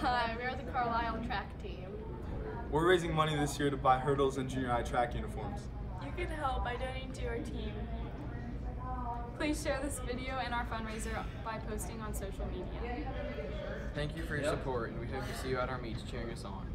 Hi, we are the Carlisle track team. We're raising money this year to buy hurdles and junior high track uniforms. You can help by donating to our team. Please share this video and our fundraiser by posting on social media. Thank you for your support, and we hope to see you at our meets cheering us on.